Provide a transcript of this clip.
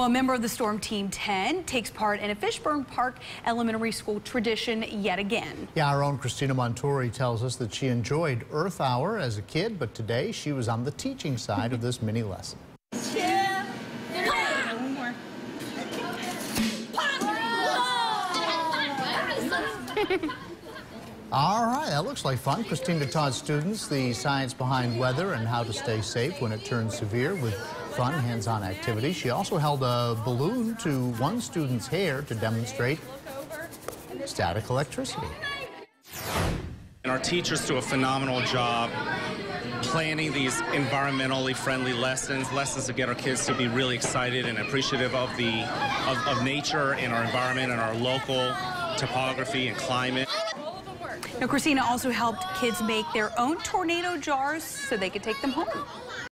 Well, a member of the Storm Team 10 takes part in a Fishburn Park Elementary School tradition yet again. Yeah, our own Kristina Montuori tells us that she enjoyed Earth Hour as a kid, but today she was on the teaching side of this mini lesson. All right, that looks like fun. Kristina taught students the science behind weather and how to stay safe when it turns severe with fun hands-on activity. She also held a balloon to one student's hair to demonstrate static electricity. And our teachers do a phenomenal job planning these environmentally friendly lessons, lessons to get our kids to be really excited and appreciative of the of, of nature and our environment and our local topography and climate. Now, Kristina also helped kids make their own tornado jars so they could take them home.